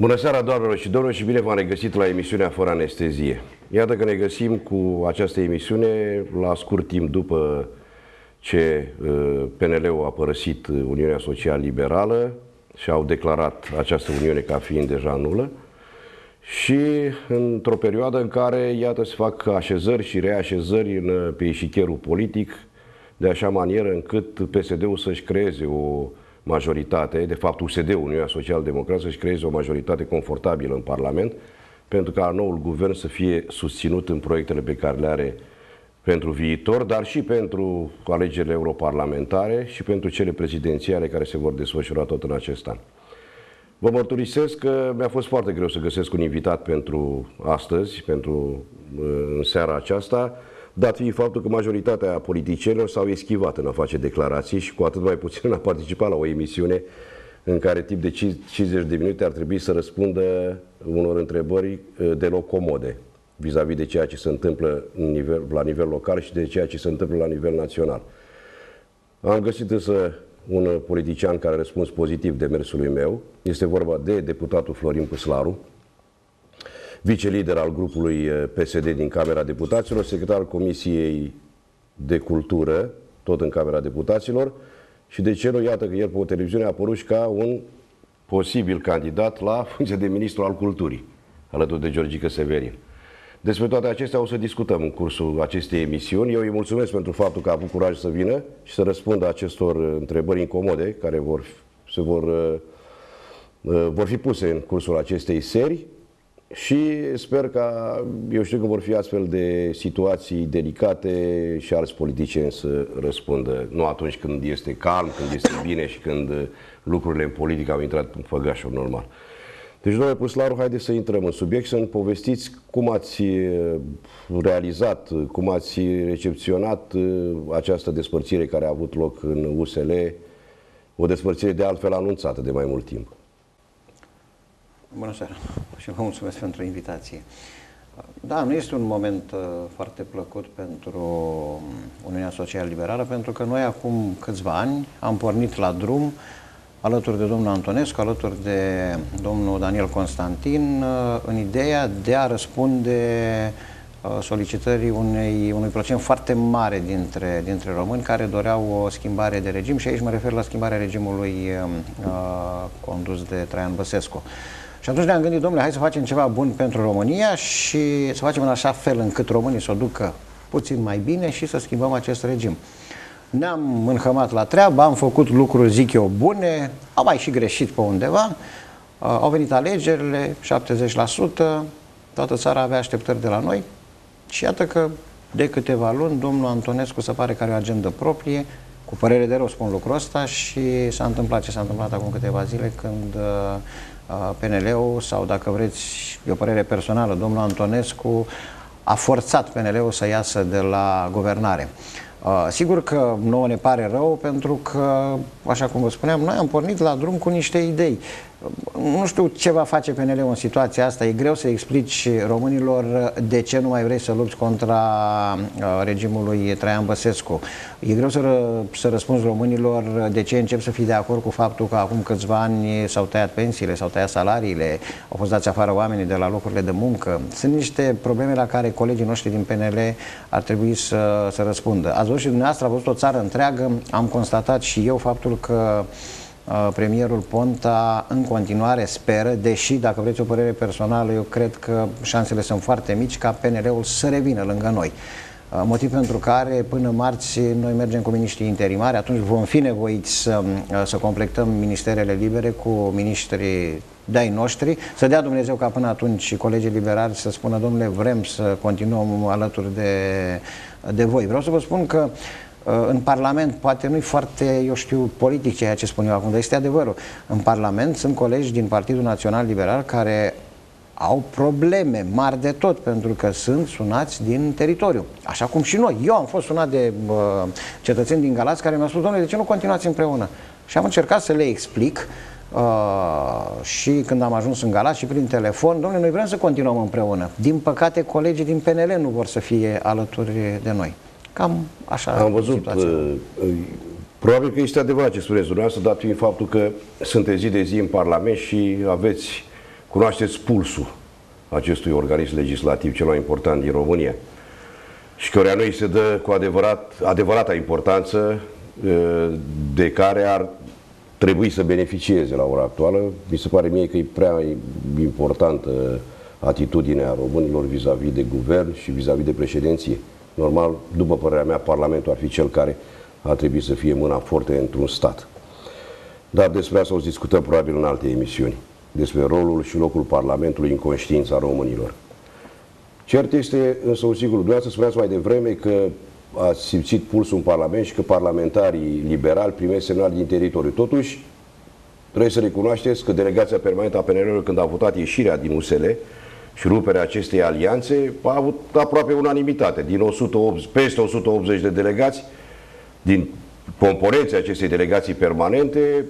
Bună seara, doamnelor și domnilor, și bine v-am regăsit la emisiunea Fără Anestezie. Iată că ne găsim cu această emisiune la scurt timp după ce uh, PNL-ul a părăsit Uniunea Social Liberală și au declarat această Uniune ca fiind deja nulă și într-o perioadă în care, iată, se fac așezări și reașezări în, pe ieșicherul politic, de așa manieră încât PSD-ul să-și creeze o majoritate, de fapt USD-ul, Uniunea Social Democrată, să-și creeze o majoritate confortabilă în Parlament, pentru ca noul guvern să fie susținut în proiectele pe care le are pentru viitor, dar și pentru alegerile europarlamentare și pentru cele prezidențiale care se vor desfășura tot în acest an. Vă mărturisesc că mi-a fost foarte greu să găsesc un invitat pentru astăzi, pentru în seara aceasta, dat fiind faptul că majoritatea politicienilor s-au eschivat în a face declarații și cu atât mai puțin în a participa la o emisiune în care tip de 50 de minute ar trebui să răspundă unor întrebări deloc comode vis-a-vis -vis de ceea ce se întâmplă în nivel, la nivel local și de ceea ce se întâmplă la nivel național. Am găsit însă un politician care a răspuns pozitiv demersului meu. Este vorba de deputatul Florin Păslaru, vicelider al grupului eh, PSD din Camera Deputaților, secretar Comisiei de Cultură, tot în Camera Deputaților, și de ce nu, iată că el pe o televiziune a apărut și ca un posibil candidat la funcție de ministru al culturii, alături de Georgica Severin. Despre toate acestea o să discutăm în cursul acestei emisiuni. Eu îi mulțumesc pentru faptul că a avut curaj să vină și să răspundă acestor uh, întrebări incomode care vor, se vor, uh, uh, vor fi puse în cursul acestei serii și sper că, eu știu că vor fi astfel de situații delicate și alți politicieni să răspundă. Nu atunci când este calm, când este bine și când lucrurile în politică au intrat în făgașul normal. Deci, domnule Puslaru, haideți să intrăm în subiect și să-mi povestiți cum ați uh, realizat, cum ați recepționat uh, această despărțire care a avut loc în USL, o despărțire de altfel anunțată de mai mult timp. Bună seara și vă mulțumesc pentru invitație. Da, nu este un moment uh, foarte plăcut pentru Uniunea Social Liberală, pentru că noi acum câțiva ani am pornit la drum uh, alături de domnul Antonescu, alături de domnul Daniel Constantin, uh, în ideea de a răspunde uh, solicitării unei, unui procent foarte mare dintre, dintre români care doreau o schimbare de regim și aici mă refer la schimbarea regimului um, uh, condus de Traian Băsescu. Și atunci ne-am gândit, domnule, hai să facem ceva bun pentru România și să facem în așa fel încât românii să o ducă puțin mai bine și să schimbăm acest regim. Ne-am înhămat la treabă, am făcut lucruri, zic eu, bune, am mai și greșit pe undeva. Uh, au venit alegerile, 70%, toată țara avea așteptări de la noi și iată că de câteva luni domnul Antonescu se pare că are o agendă proprie, cu părere de rău spun lucrul ăsta și s-a întâmplat ce s-a întâmplat acum câteva zile când uh, uh PNL-ul sau dacă vreți, e o părere personală, domnul Antonescu a forțat PNL-ul să iasă de la guvernare. Uh, sigur că nouă ne pare rău pentru că, așa cum vă spuneam, noi am pornit la drum cu niște idei. Nu știu ce va face PNL în situația asta. E greu să explici românilor de ce nu mai vrei să lupți contra uh, regimului Traian Băsescu. E greu să, ră, să răspunzi românilor de ce încep să fii de acord cu faptul că acum câțiva ani s-au tăiat pensiile, s-au tăiat salariile, au fost dați afară oamenii de la locurile de muncă. Sunt niște probleme la care colegii noștri din PNL ar trebui să, să răspundă. Ați văzut și dumneavoastră, a văzut o țară întreagă, am constatat și eu faptul că Uh, premierul Ponta în continuare speră, deși, dacă vreți o părere personală, eu cred că șansele sunt foarte mici ca PNL-ul să revină lângă noi. Uh, motiv pentru care până marți noi mergem cu miniștrii interimari, atunci vom fi nevoiți să, uh, să completăm ministerele libere cu miniștrii de-ai noștri, să dea Dumnezeu ca până atunci colegii liberali să spună, domnule, vrem să continuăm alături de, de voi. Vreau să vă spun că uh, Uh, în Parlament, poate nu-i foarte, eu știu, politic ceea ce spun eu acum, dar este adevărul. În Parlament sunt colegi din Partidul Național Liberal care au probleme mari de tot, pentru că sunt sunați din teritoriu. Așa cum și noi. Eu am fost sunat de uh, cetățeni din Galați care mi-au spus, domnule, de ce nu continuați împreună? Și am încercat să le explic Uh, și când am ajuns în Galați și prin telefon, domnule, noi vrem să continuăm împreună. Din păcate, colegii din PNL nu vor să fie alături de noi. Cam așa Am văzut, uh, uh, probabil că este adevărat ce spuneți dumneavoastră, dat fiind faptul că sunteți zi de zi în Parlament și aveți cunoașteți pulsul acestui organism legislativ cel mai important din România și căruia nu îi se dă cu adevărat, adevărata importanță de care ar trebui să beneficieze la ora actuală. Mi se pare mie că e prea importantă atitudinea românilor vis-a-vis -vis de guvern și vis-a-vis -vis de președinție. Normal, după părerea mea, Parlamentul ar fi cel care ar trebui să fie mâna forte într-un stat. Dar despre asta o să discutăm probabil în alte emisiuni, despre rolul și locul Parlamentului în conștiința românilor. Cert este însă un sigur, dumneavoastră spuneați mai devreme că a simțit pulsul în Parlament și că parlamentarii liberali primesc semnal din teritoriu. Totuși, trebuie să recunoașteți că delegația permanentă a PNL-ului, când a votat ieșirea din USL și ruperea acestei alianțe, a avut aproape unanimitate. Din 180, peste 180 de delegați, din componenții acestei delegații permanente,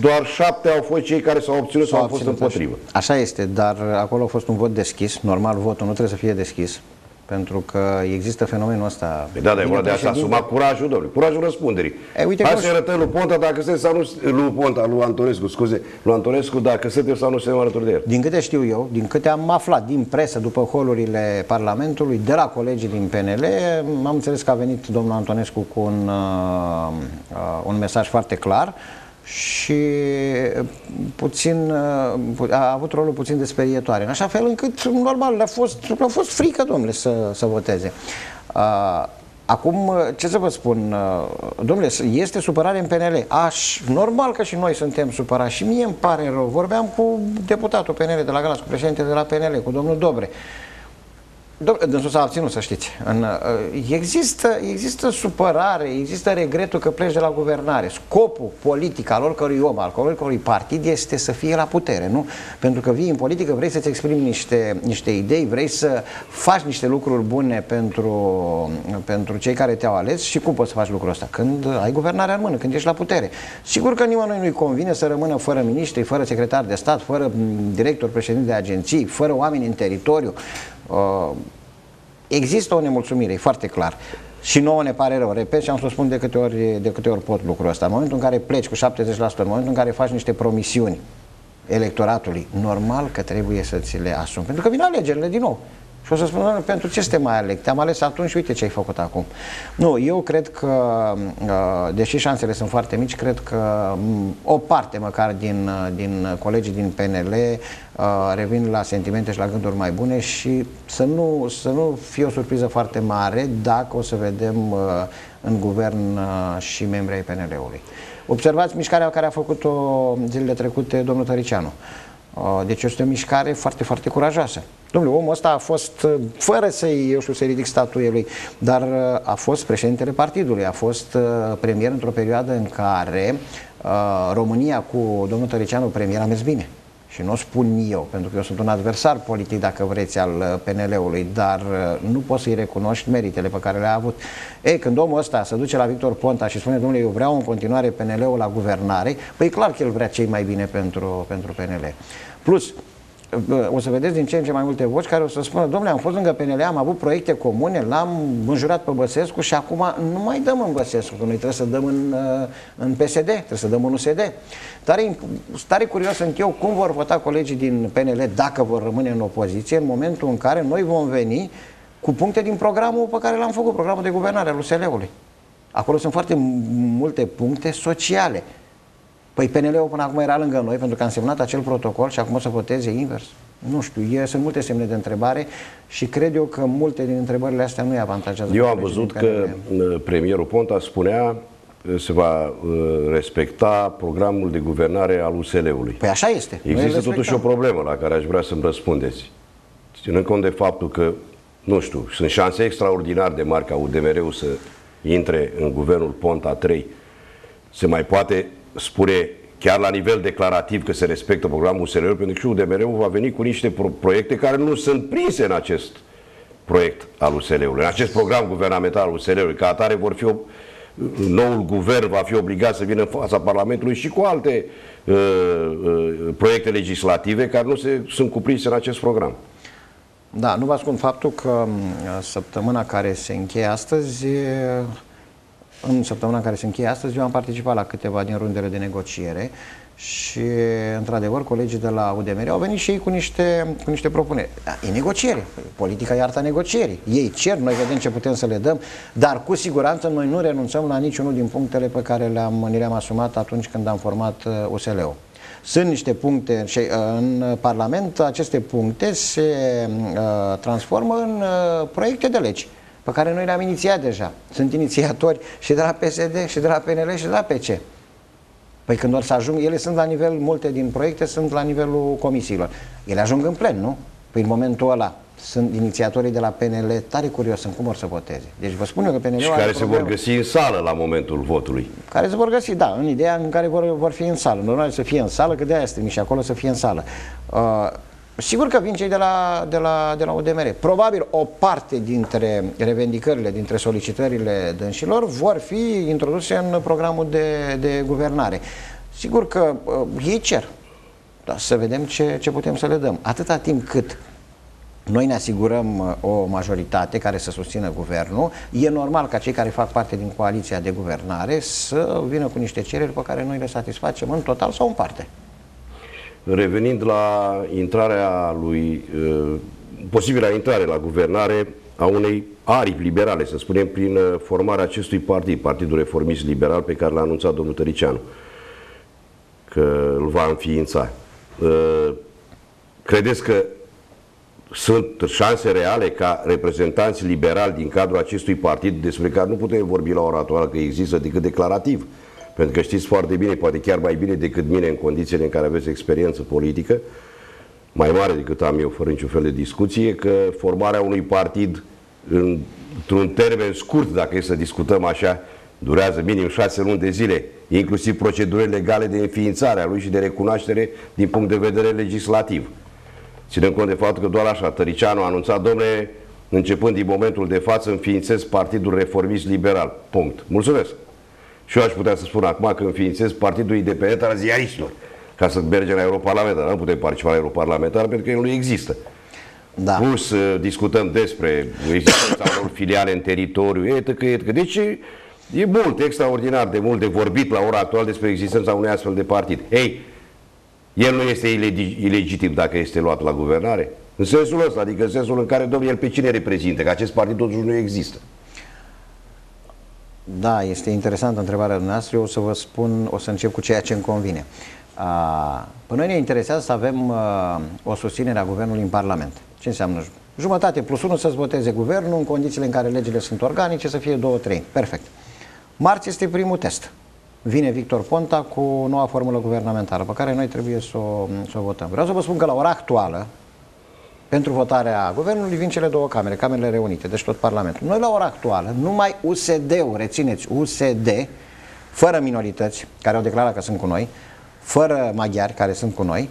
doar șapte au fost cei care s-au obținut sau au fost împotrivă. Așa este, dar acolo a fost un vot deschis. Normal, votul nu trebuie să fie deschis pentru că există fenomenul ăsta. Păi da, dar e de a asuma curajul, domnule, curajul răspunderii. E, uite Hai să arătăm lui Ponta dacă sunteți sau nu, lui Ponta, lui Antonescu, scuze, lui Antonescu dacă sunteți sau nu suntem alături de el. Din câte știu eu, din câte am aflat din presă după holurile Parlamentului, de la colegii din PNL, am înțeles că a venit domnul Antonescu cu un, uh, uh, un mesaj foarte clar, uh, și puțin, uh, a avut rolul puțin de sperietoare, în așa fel încât, normal, le-a fost, le-a fost frică, domnule, să, să voteze. Uh, acum, ce să vă spun, uh, domnule, este supărare în PNL. Aș, normal că și noi suntem supărați și mie îmi pare rău. Vorbeam cu deputatul PNL de la Galas, cu președintele de la PNL, cu domnul Dobre. Dânsul s-a abținut, să știți. În, uh, există, există supărare, există regretul că pleci de la guvernare. Scopul politic al oricărui om, al oricărui partid este să fie la putere, nu? Pentru că vii în politică, vrei să-ți exprimi niște, niște idei, vrei să faci niște lucruri bune pentru, pentru cei care te-au ales și cum poți să faci lucrul ăsta? Când ai guvernarea în mână, când ești la putere. Sigur că nimănui nu-i convine să rămână fără miniștri, fără secretar de stat, fără director, președinte de agenții, fără oameni în teritoriu. Uh, există o nemulțumire, e foarte clar. Și nouă ne pare rău, repet și am să spun de câte, ori, de câte ori pot lucrul ăsta. În momentul în care pleci cu 70%, în momentul în care faci niște promisiuni electoratului, normal că trebuie să ți le asumi. Pentru că vin alegerile din nou. Și o să spun, pentru ce să te mai aleg? Te-am ales atunci și uite ce ai făcut acum. Nu, eu cred că, uh, deși șansele sunt foarte mici, cred că mm, o parte măcar din, uh, din colegii din PNL uh, revin la sentimente și la gânduri mai bune și să nu, să nu fie o surpriză foarte mare dacă o să vedem în guvern și membrii ai PNL-ului. Observați mișcarea care a făcut-o zilele trecute domnul Tăricianu. Deci este o mișcare foarte, foarte curajoasă. Domnule, omul ăsta a fost, uh, fără să-i, eu știu, să ridic statuie lui, dar uh, a fost președintele partidului, a fost uh, premier într-o perioadă în care România cu domnul Tăricianu premier a mers bine. Și nu o spun eu, pentru că eu sunt un adversar politic, dacă vreți, al PNL-ului, dar nu poți să-i recunoști meritele pe care le-a avut. Ei, când omul ăsta se duce la Victor Ponta și spune, domnule, eu vreau în continuare PNL-ul la guvernare, păi clar că el vrea cei mai bine pentru, pentru PNL. Plus, o să vedeți din ce în ce mai multe voci care o să spună, domnule, am fost lângă PNL, am avut proiecte comune, l-am înjurat pe Băsescu și acum nu mai dăm în Băsescu, că noi trebuie să dăm în, uh, în PSD, trebuie să dăm în USD. Tare, tare curios sunt eu cum vor vota colegii din PNL dacă vor rămâne în opoziție în momentul în care noi vom veni cu puncte din programul pe care l-am făcut, programul de guvernare al USL-ului. Acolo sunt foarte multe puncte sociale Păi PNL-ul până acum era lângă noi pentru că am semnat acel protocol și acum o să voteze invers. Nu știu, e, sunt multe semne de întrebare și cred eu că multe din întrebările astea nu i avantajează. Eu am văzut că uh, premierul Ponta spunea uh, se va uh, respecta programul de guvernare al USL-ului. Păi așa este. Există totuși o problemă la care aș vrea să-mi răspundeți. Ținând cont de faptul că, nu știu, sunt șanse extraordinar de mari ca UDMR-ul să intre în guvernul Ponta 3, se mai poate spune chiar la nivel declarativ că se respectă programul USR, pentru că și UDMR-ul va veni cu niște pro proiecte care nu sunt prinse în acest proiect al USL-ului, în acest program guvernamental al USL-ului. Ca atare vor fi o, noul guvern va fi obligat să vină în fața Parlamentului și cu alte uh, uh, proiecte legislative care nu se, sunt cuprinse în acest program. Da, nu vă ascund faptul că uh, săptămâna care se încheie astăzi în săptămâna care se încheie astăzi, eu am participat la câteva din rundele de negociere și, într-adevăr, colegii de la UDMR au venit și ei cu niște, cu niște propuneri. Da, e negociere. Politica e arta negocierii. Ei cer, noi vedem ce putem să le dăm, dar cu siguranță noi nu renunțăm la niciunul din punctele pe care le-am, ni le-am asumat atunci când am format USL-ul. Uh, Sunt niște puncte și uh, în Parlament aceste puncte se uh, transformă în uh, proiecte de legi pe care noi le-am inițiat deja. Sunt inițiatori și de la PSD, și de la PNL, și de la PC. Păi când or să ajung, ele sunt la nivel, multe din proiecte sunt la nivelul comisiilor. Ele ajung în plen, nu? Păi în momentul ăla sunt inițiatorii de la PNL tare curios în cum or să voteze. Deci vă spun eu că PNL Și care se vor găsi în sală la momentul votului. Care se vor găsi, da, în ideea în care vor, vor fi în sală. Normal să fie în sală, că de aia este și acolo să fie în sală. Uh, Sigur că vin cei de la, de, la, de la UDMR. Probabil o parte dintre revendicările, dintre solicitările dânșilor vor fi introduse în programul de, de guvernare. Sigur că uh, ei cer, dar să vedem ce, ce putem să le dăm. Atâta timp cât noi ne asigurăm uh, o majoritate care să susțină guvernul, e normal ca cei care fac parte din coaliția de guvernare să vină cu niște cereri pe care noi le satisfacem în total sau în parte. Revenind la intrarea lui, uh, posibilă intrare la guvernare a unei aripi liberale, să spunem, prin uh, formarea acestui partid, Partidul Reformist Liberal, pe care l-a anunțat domnul Tăricianu, că îl va înființa. Uh, credeți că sunt șanse reale ca reprezentanți liberali din cadrul acestui partid, despre care nu putem vorbi la ora actuală că există decât declarativ, pentru că știți foarte bine, poate chiar mai bine decât mine în condițiile în care aveți experiență politică, mai mare decât am eu, fără niciun fel de discuție, că formarea unui partid într-un termen scurt, dacă e să discutăm așa, durează minim șase luni de zile, inclusiv proceduri legale de înființare a lui și de recunoaștere din punct de vedere legislativ. Ținem cont de faptul că doar așa, Tăricianu a anunțat, domnule, începând din momentul de față, înființez Partidul Reformist Liberal. Punct. Mulțumesc! Și eu aș putea să spun acum că înființez Partidul Independent al Ziaristilor ca să mergem la Europarlamentar. Nu putem participa la Europarlamentar pentru că el nu există. Da. Plus uh, discutăm despre existența unor filiale în teritoriu, etc. etc. Deci e mult, extraordinar de mult de vorbit la ora actuală despre existența unui astfel de partid. Ei, el nu este ilegitim dacă este luat la guvernare? În sensul ăsta, adică în sensul în care, domnul, el pe cine reprezintă? Că acest partid totuși nu există. Da, este interesantă întrebarea dumneavoastră. Eu o să vă spun, o să încep cu ceea ce îmi convine. Pe noi ne interesează să avem o susținere a guvernului în Parlament. Ce înseamnă? Jumătate plus unul să-ți voteze guvernul în condițiile în care legile sunt organice, să fie două, trei. Perfect. Marți este primul test. Vine Victor Ponta cu noua formulă guvernamentală pe care noi trebuie să o, să o votăm. Vreau să vă spun că la ora actuală, pentru votarea guvernului vin cele două camere, camerele reunite, deci tot Parlamentul. Noi la ora actuală, numai USD-ul, rețineți, USD, fără minorități, care au declarat că sunt cu noi, fără maghiari, care sunt cu noi,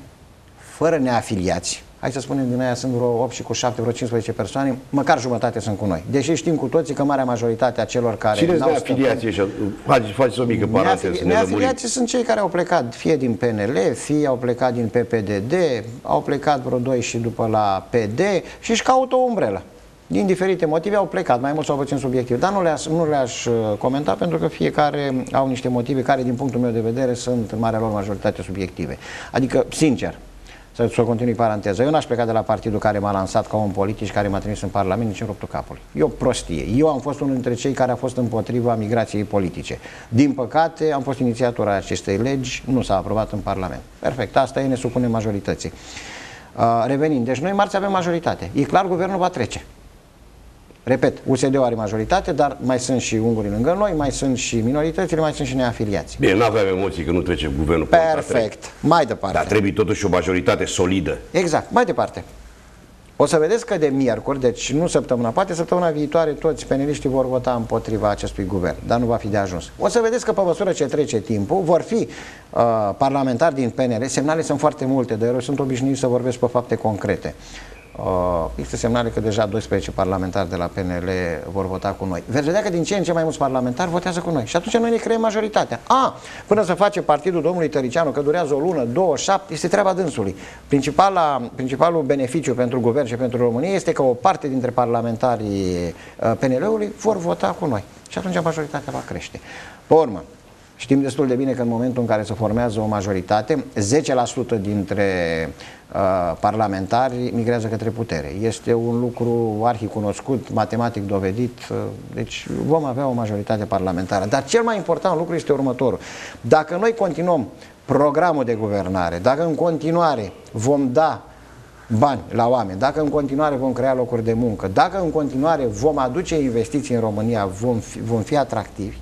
fără neafiliați, hai să spunem din aia sunt vreo 8 și cu 7, vreo 15 persoane, măcar jumătate sunt cu noi. Deși știm cu toții că marea majoritate a celor care Cine sunt afiliații ăștia? Faceți, faceți o mică paranteză. Neafiliații sunt cei care au plecat fie din PNL, fie au plecat din PPDD, au plecat vreo 2 și după la PD și își caută o umbrelă. Din diferite motive au plecat, mai mult sau puțin subiectiv, dar nu le-aș, nu le-aș uh, comenta pentru că fiecare au niște motive care, din punctul meu de vedere, sunt în marea lor majoritate subiective. Adică, sincer, să, să continui paranteza. Eu n-aș pleca de la partidul care m-a lansat ca om politic și care m-a trimis în Parlament nici în ruptul capului. E o prostie. Eu am fost unul dintre cei care a fost împotriva migrației politice. Din păcate, am fost inițiator al acestei legi, nu s-a aprobat în Parlament. Perfect, asta e, ne supune majorității. Uh, revenind, deci noi marți avem majoritate. E clar, guvernul va trece. Repet, USD-ul are majoritate, dar mai sunt și ungurii lângă noi, mai sunt și minoritățile, mai sunt și neafiliați. Bine, nu avem emoții că nu trece guvernul. Perfect. Mai departe. Dar trebuie totuși o majoritate solidă. Exact. Mai departe. O să vedeți că de miercuri, deci nu săptămâna, poate săptămâna viitoare toți peneliștii vor vota împotriva acestui guvern, dar nu va fi de ajuns. O să vedeți că pe măsură ce trece timpul, vor fi uh, parlamentari din PNL, semnale sunt foarte multe, dar eu sunt obișnuit să vorbesc pe fapte concrete. Uh, există semnale că deja 12 parlamentari de la PNL vor vota cu noi. Veți vedea că din ce în ce mai mulți parlamentari votează cu noi. Și atunci noi ne creăm majoritatea. A, până să face partidul domnului Tăricianu, că durează o lună, două, șapte, este treaba dânsului. Principala, principalul beneficiu pentru guvern și pentru România este că o parte dintre parlamentarii uh, PNL-ului vor vota cu noi. Și atunci majoritatea va crește. Pe urmă, Știm destul de bine că în momentul în care se formează o majoritate, 10% dintre uh, parlamentari migrează către putere. Este un lucru arhicunoscut, matematic dovedit, uh, deci vom avea o majoritate parlamentară. Dar cel mai important lucru este următorul. Dacă noi continuăm programul de guvernare, dacă în continuare vom da bani la oameni, dacă în continuare vom crea locuri de muncă, dacă în continuare vom aduce investiții în România, vom fi, vom fi atractivi,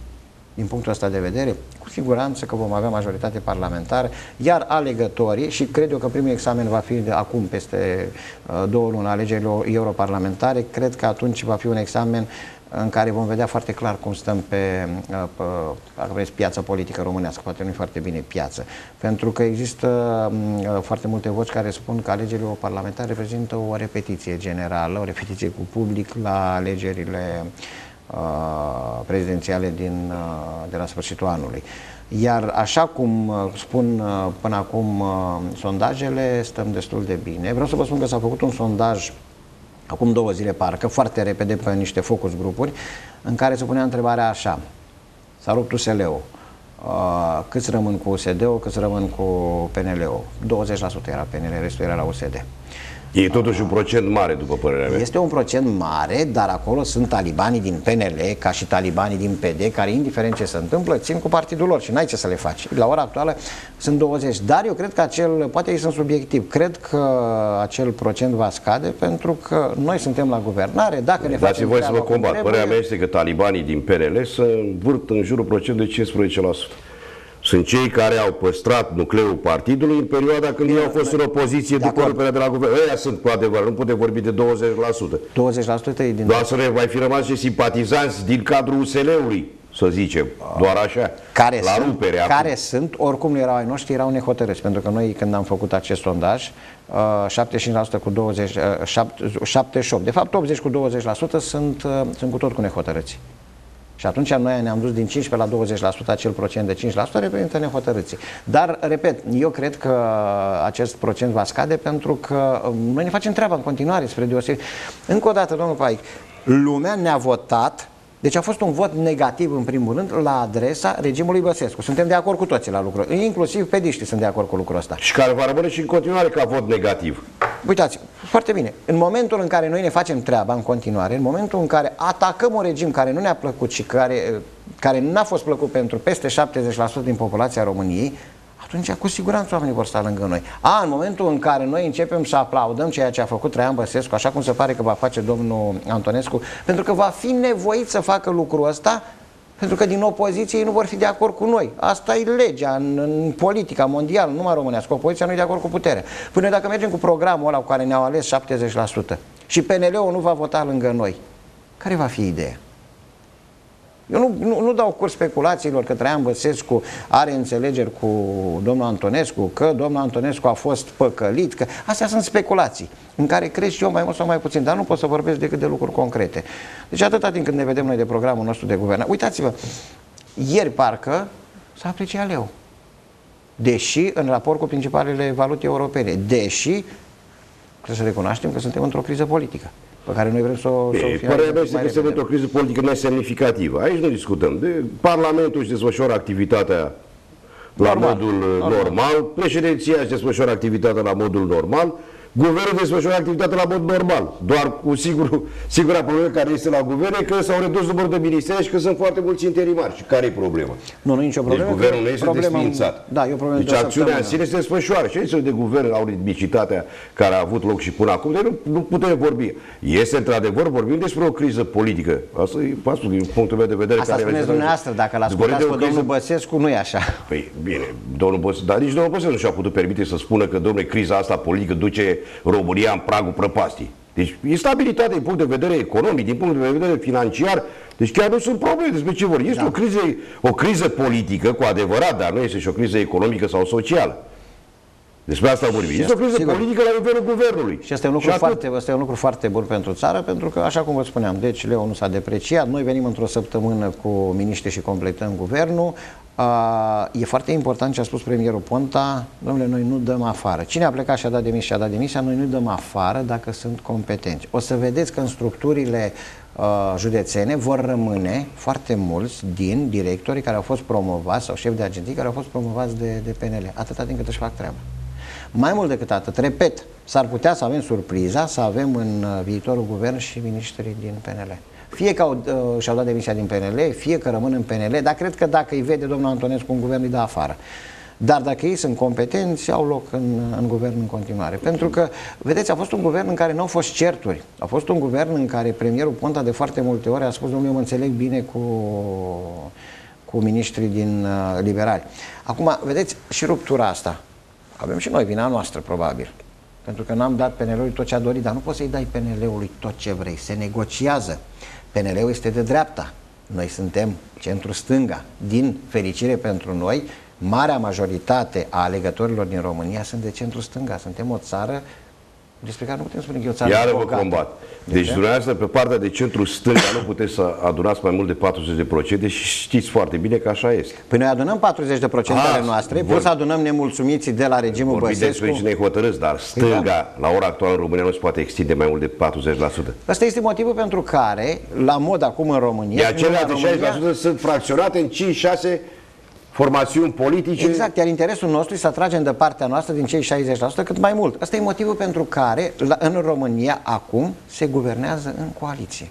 din punctul ăsta de vedere, cu siguranță că vom avea majoritate parlamentară, iar alegătorii, și cred eu că primul examen va fi de acum peste uh, două luni alegerile europarlamentare, cred că atunci va fi un examen în care vom vedea foarte clar cum stăm pe, uh, pe dacă vreți, piața politică românească, poate nu foarte bine piață, pentru că există mm, uh, foarte multe voci care spun că alegerile parlamentare reprezintă o repetiție generală, o repetiție cu public la alegerile uh, prezidențiale din, uh, de la sfârșitul anului. Iar așa cum uh, spun până acum sondajele, stăm destul de bine. Vreau să vă spun că s-a făcut un sondaj acum două zile parcă, foarte repede pe niște focus grupuri, în care se punea întrebarea așa, s-a rupt USL-ul, uh, câți rămân cu USD-ul, câți rămân cu PNL-ul. 20% era PNL, restul era la USD. E totuși un procent mare, după părerea mea. Este un procent mare, dar acolo sunt talibanii din PNL, ca și talibanii din PD, care, indiferent ce se întâmplă, țin cu partidul lor și n-ai ce să le faci. La ora actuală sunt 20. Dar eu cred că acel, poate ei sunt subiectiv, cred că acel procent va scade pentru că noi suntem la guvernare, dacă ne facem voi să vă combat. Părerea mea este că talibanii din PNL să vârt în jurul procentului de 15%. Sunt cei care au păstrat nucleul partidului în perioada când Bine, ei au fost în opoziție de după ruperea de la guvern. Ăia sunt cu adevăr, nu putem vorbi de 20%. 20% e din... Doar să ne mai fi rămas și simpatizanți din cadrul USL-ului, să zicem, doar așa, care la sunt, ruperea. Care acum. sunt, oricum nu erau ai noștri, erau nehotărâți, pentru că noi când am făcut acest sondaj, 75% cu 20, 78, de fapt 80 cu 20% sunt, uh, sunt cu tot cu nehotărâți. Și atunci noi ne-am dus din 15 la 20%, acel procent de 5% reprezintă nehotărâții. Dar, repet, eu cred că acest procent va scade pentru că um, noi ne facem treaba în continuare spre deosebire. Încă o dată, domnul Paic, lumea ne-a votat deci a fost un vot negativ, în primul rând, la adresa regimului Băsescu. Suntem de acord cu toții la lucru. Inclusiv pediștii sunt de acord cu lucrul ăsta. Și care va rămâne și în continuare ca vot negativ. Uitați, foarte bine. În momentul în care noi ne facem treaba în continuare, în momentul în care atacăm un regim care nu ne-a plăcut și care, care n-a fost plăcut pentru peste 70% din populația României, atunci cu siguranță oamenii vor sta lângă noi. A, în momentul în care noi începem să aplaudăm ceea ce a făcut Traian Băsescu, așa cum se pare că va face domnul Antonescu, pentru că va fi nevoit să facă lucrul ăsta, pentru că din opoziție ei nu vor fi de acord cu noi. Asta e legea în, în politica mondială, nu numai românească. Opoziția nu e de acord cu puterea. Până dacă mergem cu programul ăla cu care ne-au ales 70% și PNL-ul nu va vota lângă noi, care va fi ideea? Eu nu, nu, nu dau curs speculațiilor că Traian Băsescu are înțelegeri cu domnul Antonescu, că domnul Antonescu a fost păcălit, că astea sunt speculații în care crești eu mai mult sau mai puțin, dar nu pot să vorbesc decât de lucruri concrete. Deci atâta timp când ne vedem noi de programul nostru de guvernare, uitați-vă, ieri parcă s-a apreciat leu. Deși în raport cu principalele valute europene, deși trebuie să recunoaștem că suntem într-o criză politică pe care noi vrem să o, să o Părerea mea este că se vede o criză politică nesemnificativă. Aici nu discutăm. De Parlamentul își desfășoară activitatea la normal, modul normal. normal, președinția își desfășoară activitatea la modul normal, Guvernul desfășoară activitatea la mod normal. Doar cu sigur, sigura problemă care este la guvern e că s-au redus numărul de ministere și că sunt foarte mulți interimari. Și care e problema? Nu, nu e nicio problemă. Deci guvernul nu este problema, desfințat. Da, e o problemă deci acțiunea în sine se desfășoară. Și aici de guvern au ritmicitatea care a avut loc și până acum. Deci nu, nu putem vorbi. Este într-adevăr, vorbim despre o criză politică. Asta e pasul din punctul meu de vedere. Asta care spuneți dumneavoastră, dacă l-ascultați pe domnul Băsescu, nu e așa. Păi, bine, domnul Băsescu, dar nici domnul Băsescu nu și-a putut permite să spună că, domnule, criza asta politică duce România în pragul prăpastii. Deci e stabilitate din punct de vedere economic, din punct de vedere financiar, deci chiar nu sunt probleme despre ce vor. Este da. o, criză, o criză politică cu adevărat, dar nu este și o criză economică sau socială. Despre asta vorbim. Este o criză sigur. politică la nivelul guvernului. Și este un, lucru și foarte, este un lucru foarte bun pentru țară, pentru că, așa cum vă spuneam, deci Leo nu s-a depreciat, noi venim într-o săptămână cu miniștri și completăm guvernul, e foarte important ce a spus premierul Ponta, domnule, noi nu dăm afară. Cine a plecat și a dat demisia și a dat demisia, noi nu dăm afară dacă sunt competenți. O să vedeți că în structurile uh, județene vor rămâne foarte mulți din directorii care au fost promovați sau șefi de agenții care au fost promovați de, de PNL, atâta din cât își fac treaba. Mai mult decât atât, repet, s-ar putea să avem surpriza să avem în uh, viitorul guvern și ministrii din PNL. Fie că au, uh, și-au dat demisia din PNL, fie că rămân în PNL, dar cred că dacă îi vede domnul Antonescu în guvern, îi dă afară. Dar dacă ei sunt competenți, au loc în, în guvern în continuare. Pentru că, vedeți, a fost un guvern în care nu au fost certuri. A fost un guvern în care premierul Ponta de foarte multe ori a spus, domnule, eu mă înțeleg bine cu, cu ministrii din uh, liberali. Acum, vedeți, și ruptura asta. Avem și noi vina noastră, probabil. Pentru că n-am dat PNL-ului tot ce a dorit, dar nu poți să-i dai PNL-ului tot ce vrei. Se negociază. PNL-ul este de dreapta. Noi suntem centru-stânga. Din fericire pentru noi, marea majoritate a alegătorilor din România sunt de centru-stânga. Suntem o țară despre care nu putem spune că e o țară Iară vă combat. Deci, dumneavoastră, pe partea de centru-stânga nu puteți să adunați mai mult de 40% și știți foarte bine că așa este. Păi noi adunăm 40% ale noastre, plus adunăm nemulțumiții de la regimul Vorbiți Băsescu. despre cine hotărâți, dar stânga, da. la ora actuală în România, nu se poate extinde mai mult de 40%. Asta este motivul pentru care, la mod acum în România... Iar cele de România... 60% sunt fracționate în 5-6 formațiuni politice. Exact, iar interesul nostru este să atragem de partea noastră din cei 60% cât mai mult. Asta e motivul pentru care la, în România acum se guvernează în coaliție.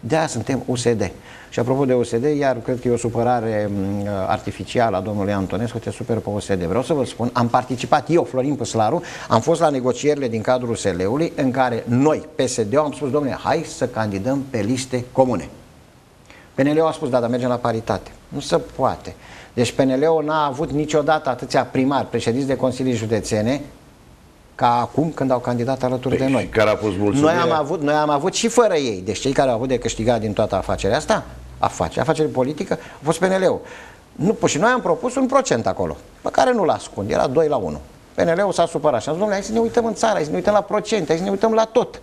De aia suntem USD. Și apropo de USD, iar cred că e o supărare m, artificială a domnului Antonescu, te super pe USD. Vreau să vă spun, am participat eu, Florin Păslaru, am fost la negocierile din cadrul USL-ului în care noi, PSD, am spus, domnule, hai să candidăm pe liste comune. PNL-ul a spus, da, dar mergem la paritate. Nu se poate. Deci PNL-ul n-a avut niciodată atâția primari, președinți de consilii județene, ca acum când au candidat alături Deci, de noi. care a fost mulțumirea? Noi am, avut, noi am avut și fără ei. Deci cei care au avut de câștigat din toată afacerea asta, afacere, afacere politică, a fost PNL-ul. Nu, păi și noi am propus un procent acolo, pe care nu-l ascund, era 2 la 1. PNL-ul s-a supărat și a zis, domnule, hai să ne uităm în țară, hai să ne uităm la procente, hai să ne uităm la tot.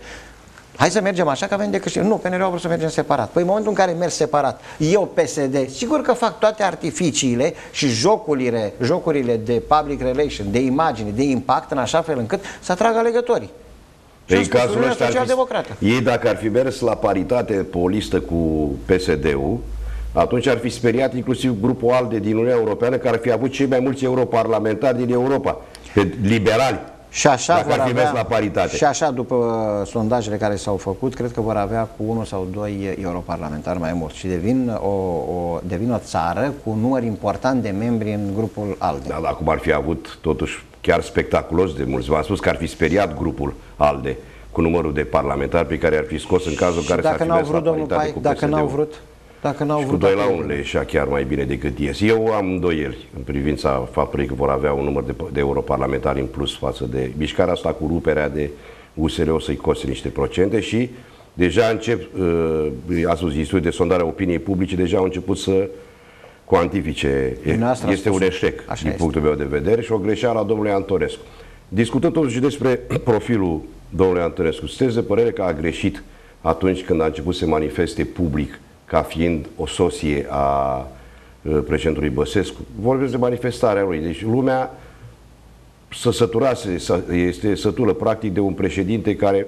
Hai să mergem așa că avem de câștigat. Nu, PNL-ul a vrut să mergem separat. Păi în momentul în care merg separat, eu PSD, sigur că fac toate artificiile și jocurile, jocurile de public relation, de imagine, de impact, în așa fel încât să atragă alegătorii. Păi Și în am spus, cazul Uniunea ăsta ar Social-Democrată. fi, ei dacă ar fi mers la paritate pe o listă cu PSD-ul, atunci ar fi speriat inclusiv grupul ALDE din Uniunea Europeană, care ar fi avut cei mai mulți europarlamentari din Europa, pe liberali. Și așa Dacă vor ar fi avea, mers la paritate. Și așa, după uh, sondajele care s-au făcut, cred că vor avea cu unul sau doi europarlamentari mai mulți și devin o, o, devin o țară cu un număr important de membri în grupul ALDE. Da, dar acum ar fi avut totuși chiar spectaculos de mulți. V-am spus că ar fi speriat grupul ALDE cu numărul de parlamentari pe care ar fi scos în cazul în care s-ar dacă fi n-au mers la vrut, domnul paritate Pai, cu dacă n-au PSD-ul. vrut, dacă n-au Și cu vrut, 2 la dacă- 1 le ieșea chiar mai bine decât ies. Eu am îndoieli în privința faptului că vor avea un număr de, de europarlamentari în plus față de mișcarea asta cu ruperea de USR o să-i coste niște procente și deja încep, uh, ați văzut, instituții de sondare a opiniei publice, deja au început să cuantifice. Dumneavoastră ați Este un spus-o. eșec Așa din este. punctul meu de vedere și o greșeală a domnului Antonescu. Discutăm totuși despre profilul domnului Antonescu. Sunteți de părere că a greșit atunci când a început să se manifeste public ca fiind o soție a uh, președintelui Băsescu? Vorbesc de manifestarea lui. Deci lumea să săturase, să- este sătură practic de un președinte care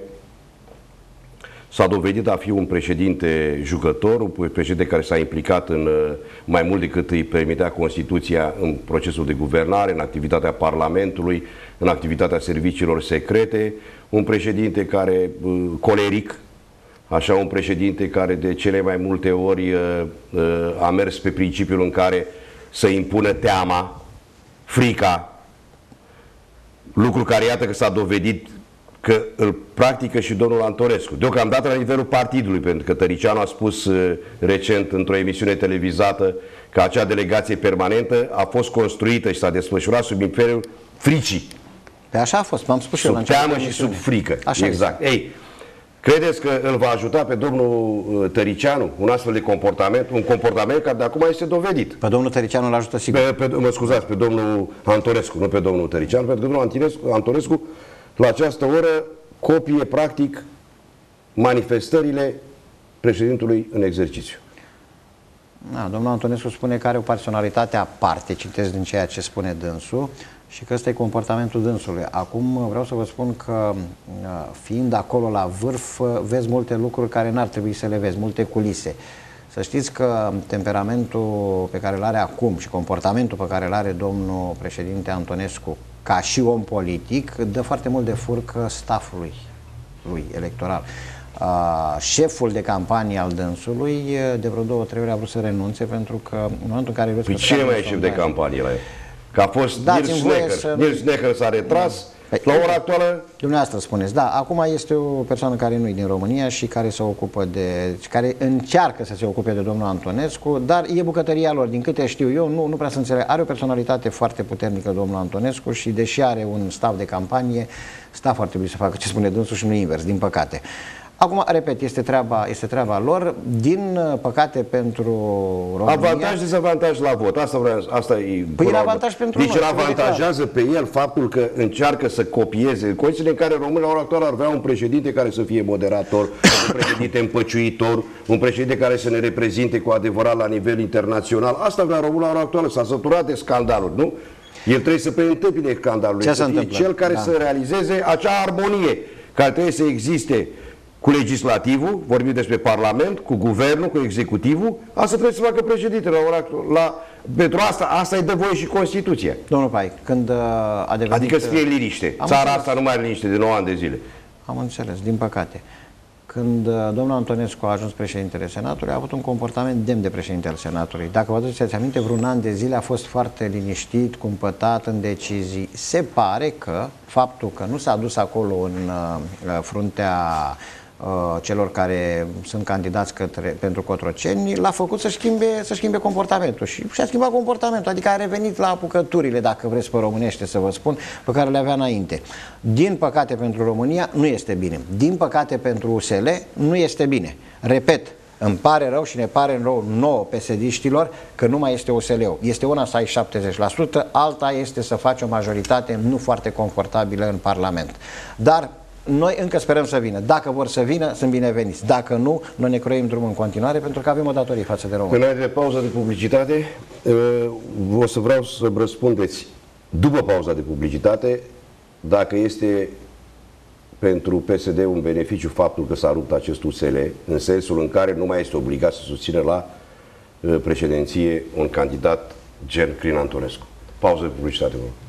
s-a dovedit a fi un președinte jucător, un președinte care s-a implicat în uh, mai mult decât îi permitea Constituția în procesul de guvernare, în activitatea Parlamentului, în activitatea serviciilor secrete, un președinte care uh, coleric, așa un președinte care de cele mai multe ori uh, uh, a mers pe principiul în care să impună teama, frica, lucru care iată că s-a dovedit că îl practică și domnul Antorescu. Deocamdată la nivelul partidului, pentru că Tăricianu a spus uh, recent într-o emisiune televizată că acea delegație permanentă a fost construită și s-a desfășurat sub imperiul fricii, Pe așa a fost, m-am spus și eu la sub începutul teamă și emisiunii. sub frică. Așa exact. Ei, credeți că îl va ajuta pe domnul uh, Tăricianu un astfel de comportament, un comportament care de acum este dovedit? Pe domnul Tăricianu îl ajută sigur. Pe, pe, mă scuzați, pe domnul Antonescu, nu pe domnul Tărician, pentru că domnul Antinescu, Antonescu, la această oră, copie practic manifestările președintului în exercițiu. Da, domnul Antonescu spune că are o personalitate aparte, citesc din ceea ce spune dânsul, și că ăsta e comportamentul dânsului. Acum vreau să vă spun că fiind acolo la vârf, vezi multe lucruri care n-ar trebui să le vezi, multe culise. Să știți că temperamentul pe care îl are acum și comportamentul pe care îl are domnul președinte Antonescu ca și om politic, dă foarte mult de furc staffului lui electoral. Uh, șeful de campanie al dânsului de vreo două, trei ori a vrut să renunțe pentru că în momentul în care... Păi cine mai e șef de campanie la el? Că a fost Nils Snecker. Să... Nils Snecker s-a retras. Păi, la ora actuală... Dumneavoastră spuneți, da, acum este o persoană care nu e din România și care se ocupă de, care încearcă să se ocupe de domnul Antonescu, dar e bucătăria lor, din câte știu eu, nu, nu prea să înțeleg. Are o personalitate foarte puternică domnul Antonescu și deși are un staff de campanie, staff ar trebui să facă ce spune dânsul și nu invers, din păcate. Acum, repet, este treaba, este treaba lor. Din uh, păcate pentru România... Avantaj, dezavantaj la vot. Asta, vreau, asta e... Păi e avantaj pentru deci noi. Deci avantajează pe el faptul că încearcă să copieze condițiile în care România la ora actuală ar avea un președinte care să fie moderator, un președinte împăciuitor, un președinte care să ne reprezinte cu adevărat la nivel internațional. Asta vrea România la ora actuală. S-a săturat de scandaluri, nu? El trebuie să preîntâmpine scandalul. Ce să fie cel care da. să realizeze acea armonie care trebuie să existe cu legislativul, vorbim despre Parlament, cu guvernul, cu executivul, asta trebuie să facă președintele la ora la, pentru asta, asta îi dă voie și Constituția. Domnul Pai, când uh, a devenit... Adică să fie uh, liniște. Țara înțeles. asta nu mai are liniște de 9 ani de zile. Am înțeles, din păcate. Când uh, domnul Antonescu a ajuns președintele Senatului, a avut un comportament demn de președintele Senatului. Dacă vă aduceți aminte, vreun an de zile a fost foarte liniștit, cumpătat în decizii. Se pare că faptul că nu s-a dus acolo în uh, fruntea Uh, celor care sunt candidați către, pentru Cotroceni, l-a făcut să schimbe, să schimbe comportamentul și și-a schimbat comportamentul, adică a revenit la apucăturile, dacă vreți pe românește să vă spun, pe care le avea înainte. Din păcate pentru România nu este bine. Din păcate pentru USL nu este bine. Repet, îmi pare rău și ne pare rău nouă pesediștilor că nu mai este OSL-ul. Este una să ai 70%, alta este să faci o majoritate nu foarte confortabilă în Parlament. Dar noi încă sperăm să vină. Dacă vor să vină, sunt bineveniți. Dacă nu, noi ne croim drumul în continuare pentru că avem o datorie față de români. Înainte de pauza de publicitate, uh, o să vreau să răspundeți după pauza de publicitate dacă este pentru PSD un beneficiu faptul că s-a rupt acest USL în sensul în care nu mai este obligat să susțină la uh, președinție un candidat gen Crin Antonescu. Pauză de publicitate, vă